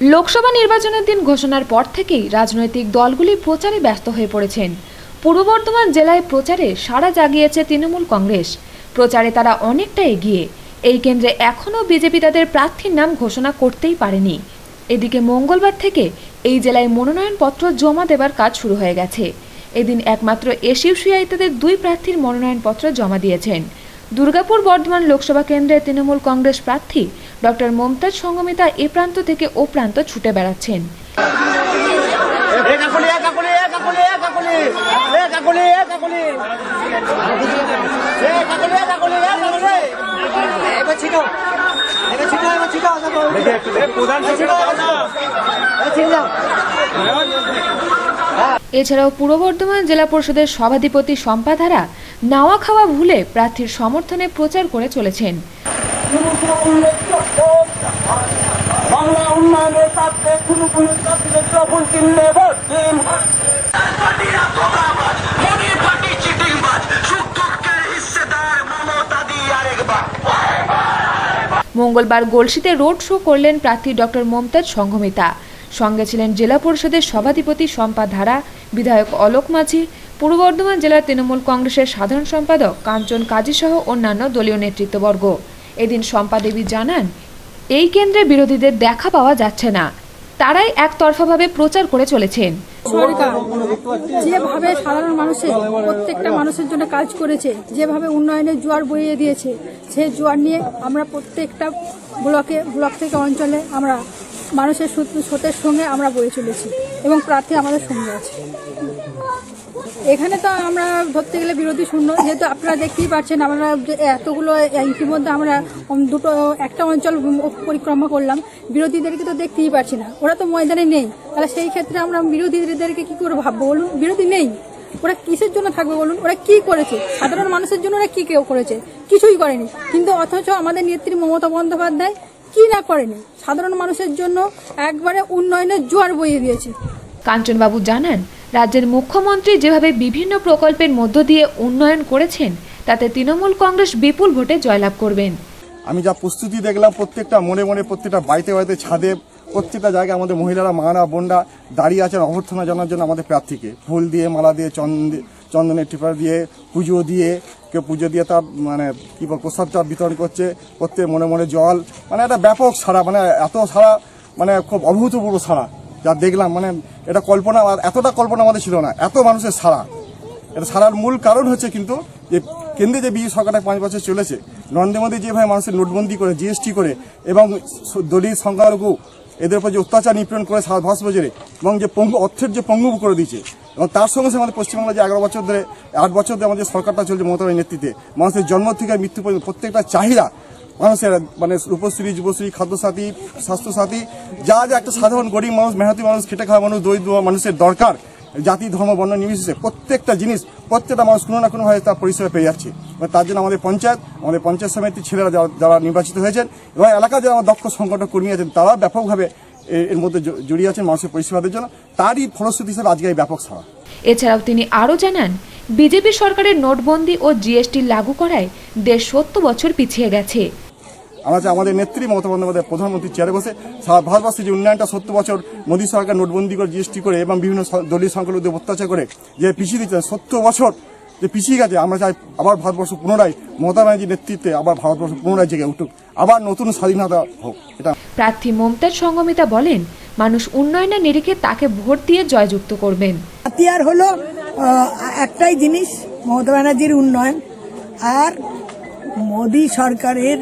লোকসভা নির্বাচনের দিন ঘোষণার পর থেকেই রাজনৈতিক দলগুলি প্রচারে ব্যস্ত হয়ে পড়েছেন। পূর্ব বর্ধমান জেলায় প্রচারে সাড়া জাগিয়েছে তৃণমূল কংগ্রেস। প্রচারে তারা অনেকটা এগিয়ে। এই কেন্দ্রে এখনও বিজেপি তাদের প্রার্থীর নাম ঘোষণা করতেই পারেনি। এদিকে মঙ্গলবার থেকে এই জেলায় মনোনয়নপত্র জমা দেবার কাজ শুরু হয়ে গেছে। এদিন একমাত্র এসইউসিআই তাদের দুই প্রার্থীর মনোনয়নপত্র জমা দিয়েছেন। দুর্গাপুর বর্ধমান লোকসভা কেন্দ্রে তৃণমূল কংগ্রেস প্রার্থী ডক্টর মমতাজ সঙ্গমিতা এ প্রান্ত থেকে ও প্রান্ত ছুটে বেড়াচ্ছেন। এছাড়াও পূর্ব বর্ধমান জেলা পরিষদের সভাধিপতি সম্পাধারা নাওয়া খাওয়া ভুলে প্রার্থীর সমর্থনে প্রচার করে চলেছেন। মঙ্গলবার গলসিতে রোড শো করলেন প্রার্থী ডক্টর মমতাজ সংঘমিতা সঙ্গে ছিলেন জেলা পরিষদের সভাধিপতি শম্পা ধারা, বিধায়ক অলোক মাঝি, পূর্ব বর্ধমান জেলার তৃণমূল কংগ্রেসের সাধারণ সম্পাদক কাঞ্চন কাজী সহ অন্যান্য দলীয় নেতৃত্ববর্গ। এদিন শম্পা দেবী জানান, এই কেন্দ্রে বিরোধীদের দেখা পাওয়া যাচ্ছে না। তারাই একতরফাভাবে প্রচার করে চলেছেন। যেভাবে সাধারণ মানুষের প্রত্যেকটা মানুষের জন্য কাজ করেছে, যেভাবে উন্নয়নের জোয়ার বইয়ে দিয়েছে সেই জোয়ার নিয়ে আমরা প্রত্যেকটা ব্লকে, ব্লক থেকে অঞ্চলে আমরা মানুষের স্রোতের সঙ্গে আমরা বয়ে চলেছি এবং প্রার্থী আমাদের সঙ্গে আছে। এখানে তো আমরা ধরতে গেলে বিরোধী শূন্য, যেহেতু আপনারা দেখতেই পাচ্ছেন আমরা এতগুলো ইতিমধ্যে আমরা দুটো, একটা অঞ্চল পরিক্রমা করলাম। বিরোধীদেরকে তো দেখতেই পাচ্ছি না। ওরা তো ময়দানে নেই। তাহলে সেই ক্ষেত্রে আমরা বিরোধীদেরকে কি করে ভাববো বলুন? বিরোধী নেই। ওরা কিসের জন্য থাকবে বলুন? ওরা কি করেছে? সাধারণ মানুষের জন্য ওরা কি কেউ করেছে? কিছুই করেনি। কিন্তু অথচ আমাদের নেত্রী মমতা বন্দ্যোপাধ্যায় কি না করেনি? সাধারণ মানুষের জন্য একবারে উন্নয়নের জোয়ার বইয়ে দিয়েছে। কাঞ্চনবাবু জানান রাজ্যের মুখ্যমন্ত্রী যেভাবে বিভিন্ন প্রকল্পের মধ্য দিয়ে উন্নয়ন করেছেন, তাতে তৃণমূল কংগ্রেস বিপুল ভোটে জয়লাভ করবেন। আমি যা প্রস্তুতি দেখলাম, প্রত্যেকটা মনে মনে, প্রত্যেকটা বাড়িতে বাড়িতে ছাদে, প্রত্যেকটা জায়গায় আমাদের মহিলারা মারা বোনরা দাঁড়িয়ে আছেন, অভ্যর্থনা জানার জন্য আমাদের প্রার্থীকে। ফুল দিয়ে, মালা দিয়ে, চন্দ চন্দনের টিপার দিয়ে, পুজো দিয়ে, কেউ পুজো দিয়ে তার মানে কী বল প্রসাদটা বিতরণ করছে, প্রত্যেক মনে মনে জল মানে একটা ব্যাপক সারা মানে এত সারা মানে খুব অভূতপূর্ব সারা যা দেখলাম মানে এটা কল্পনা, এতটা কল্পনা আমাদের ছিল না, এত মানুষের সারা এটা সারার মূল কারণ হচ্ছে কিন্তু যে কেন্দ্রে যে বিজেপি সরকারটা পাঁচ বছর চলেছে, নরেন্দ্র মোদী যেভাবে মানুষের নোটবন্দি করে জিএসটি করে, এবং দলিত সংখ্যালঘু, এদের উপর যে অত্যাচার নিপীড়ন করে সারা ভারত বছরে এবং যে পঙ্গু, অর্থের যে পঙ্গু করে দিয়েছে, এবং তার সঙ্গে সঙ্গে আমাদের পশ্চিমবাংলা যে এগারো বছর ধরে, আট বছর ধরে আমাদের সরকারটা চলছে মমতা নেতৃত্বে, মানুষের জন্ম থেকে মৃত্যু পর্যন্ত প্রত্যেকটা চাহিদা মানুষের মানে রূপশ্রী, যুবশ্রী, খাদ্যসাথী, স্বাস্থ্যসাথী, যা যা একটা সাধারণ গরিব মানুষ, মেহনতি মানুষ, খেটে খাওয়া মানুষ, দরিদ্র মানুষের দরকার, জাতি, ধর্ম, বর্ণ, নির্বিশেষে প্রত্যেকটা জিনিস, প্রত্যেকটা মানুষ কোনো না কোনোভাবে তার পরিষেবা পেয়ে যাচ্ছে। তার জন্য আমাদের পঞ্চায়েত আমাদের পঞ্চায়েত সমিতির ছেলেরা যারা- নির্বাচিত হয়েছেন, এবং এলাকায় যারা দক্ষ সংগঠন কর্মী আছেন তারা ব্যাপকভাবে এর মধ্যে জড়িয়ে আছেন মানুষের পরিষেবাদের জন্য। তারই ফলশ্রুতি হিসেবে আজকে এই ব্যাপক সারা এছাড়াও তিনি আরও জানান, বিজেপি সরকারের নোটবন্দি ও জিএসটি লাগু করায় দেশ সত্তর বছর পিছিয়ে গেছে। আমরা চাই আমাদের নেত্রী মমতা বন্দ্যোপাধ্যায় প্রধানমন্ত্রী চেয়ারে বসে সারা ভারতবর্ষে যে উন্নয়নটা সত্তর বছর মোদী সরকার নোটবন্দি করে জিএসটি করে এবং বিভিন্ন দলীয় সংখ্যালঘুদের অত্যাচার করে যে পিছিয়ে দিচ্ছে সত্তর বছর যে পিছিয়ে গেছে আমরা চাই আবার ভারতবর্ষ পুনরায় মমতা ব্যানার্জির নেতৃত্বে আবার ভারতবর্ষ পুনরায় জেগে উঠুক আবার নতুন স্বাধীনতা হোক এটা প্রার্থী মমতাজ সঙ্গমিতা বলেন মানুষ উন্নয়নের নিরিখে তাকে ভোট দিয়ে জয়যুক্ত করবেন। হাতিয়ার হলো একটাই জিনিস মমতা ব্যানার্জির উন্নয়ন আর মোদী সরকারের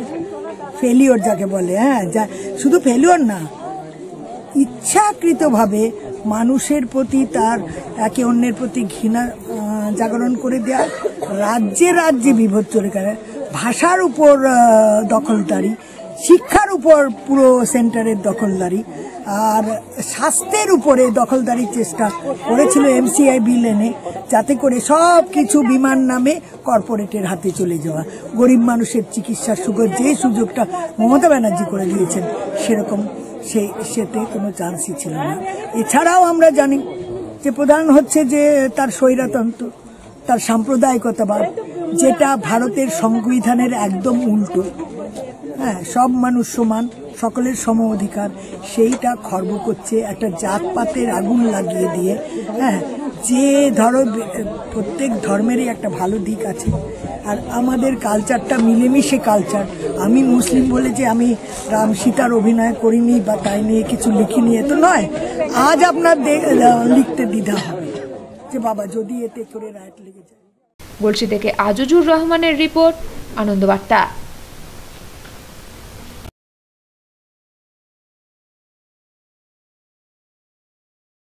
ফেলিওর যাকে বলে হ্যাঁ যা, শুধু ফেলিওর না, ইচ্ছাকৃতভাবে মানুষের প্রতি তার একে অন্যের প্রতি ঘৃণা জাগরণ করে দেওয়া রাজ্যে রাজ্যে বিভোধ চলে গেলে ভাষার উপর দখলদারি শিক্ষার উপর পুরো সেন্টারের দখলদারি আর স্বাস্থ্যের উপরে দখলদারির চেষ্টা করেছিল এমসিআই বিল এনে, যাতে করে সব কিছু বিমান নামে কর্পোরেটের হাতে চলে যাওয়া। গরিব মানুষের চিকিৎসার সুযোগ, যে সুযোগটা মমতা ব্যানার্জি করে দিয়েছেন, সেরকম সে, সেতে কোনো চান্সই ছিল না। এছাড়াও আমরা জানি যে প্রধান হচ্ছে যে তার স্বৈরাতন্ত্র, তার সাম্প্রদায়িকতাবাদ, যেটা ভারতের সংবিধানের একদম উল্টো। হ্যাঁ সব মানুষ সমান, সকলের সম অধিকার। সেইটা খর্ব করছে, একটা জাতপাতের আগুন লাগিয়ে দিয়ে। হ্যাঁ যে ধরো, প্রত্যেক ধর্মেরই একটা ভালো দিক আছে। আর আমাদের কালচারটা মিলেমিশে কালচার আমি মুসলিম বলে যে আমি রাম সীতার অভিনয় করিনি বা তাই নিয়ে কিছু লিখিনি, এ তো নয়। আজ আপনার লিখতে দ্বিধা হবে। যে বাবা, যদি এতে করে রাইট লেগে যায়। বলছি থেকে আজিজুর রহমানের রিপোর্ট, আনন্দবার্তা।